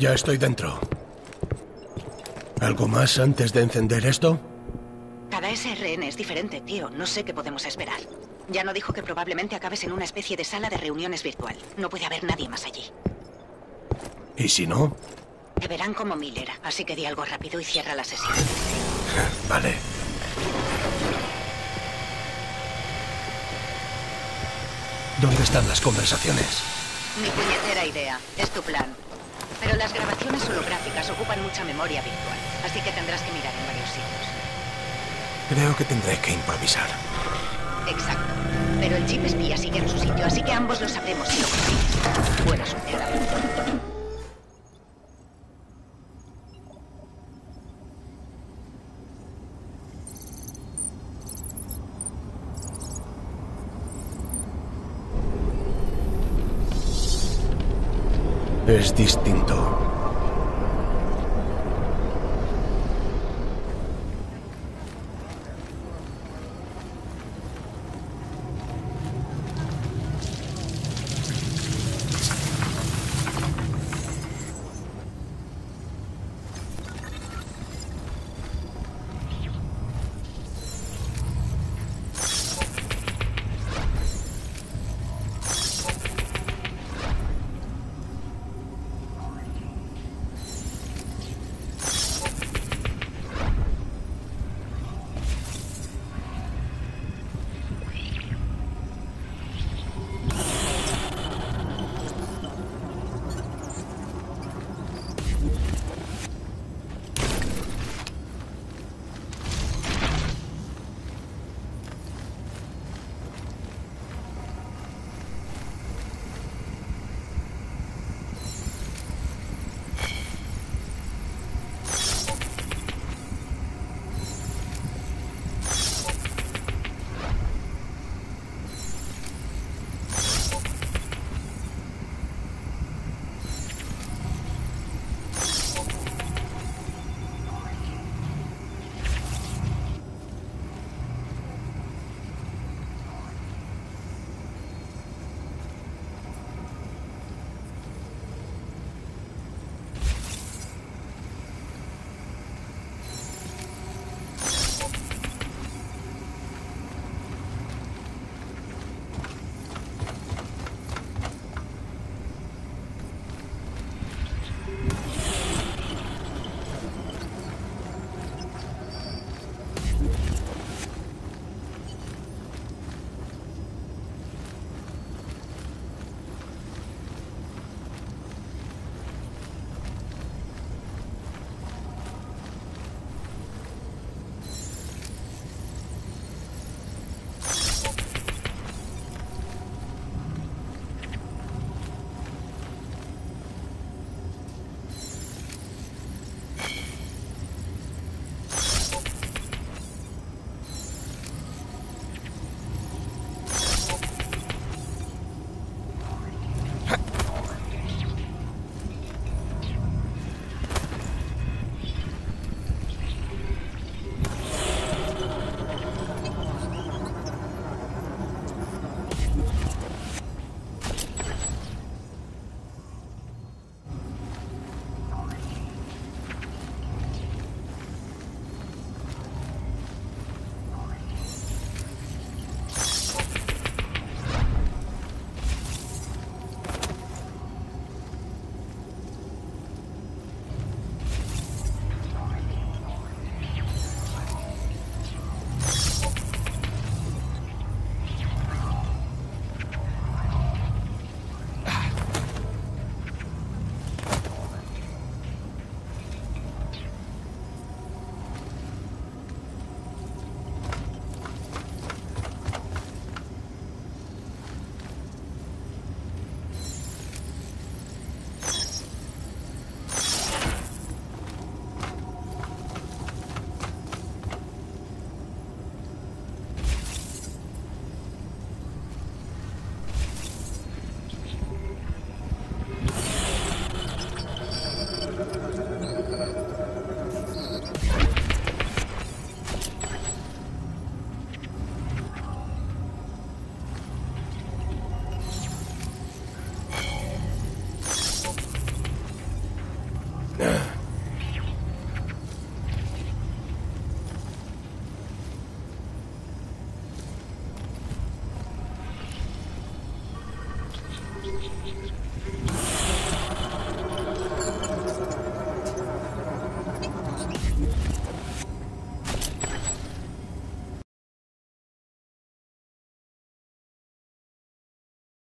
Ya estoy dentro. ¿Algo más antes de encender esto? Cada SRN es diferente, tío. No sé qué podemos esperar. Ya no dijo que probablemente acabes en una especie de sala de reuniones virtual. No puede haber nadie más allí. ¿Y si no? Te verán como Miller, así que di algo rápido y cierra la sesión. Vale. ¿Dónde están las conversaciones? Mi puñetera idea. Es tu plan. Ocupan mucha memoria virtual, así que tendrás que mirar en varios sitios. Creo que tendré que improvisar. Exacto. Pero el chip espía sigue en su sitio, así que ambos lo sabremos si lo consigues. Buena suerte a. Es distinto.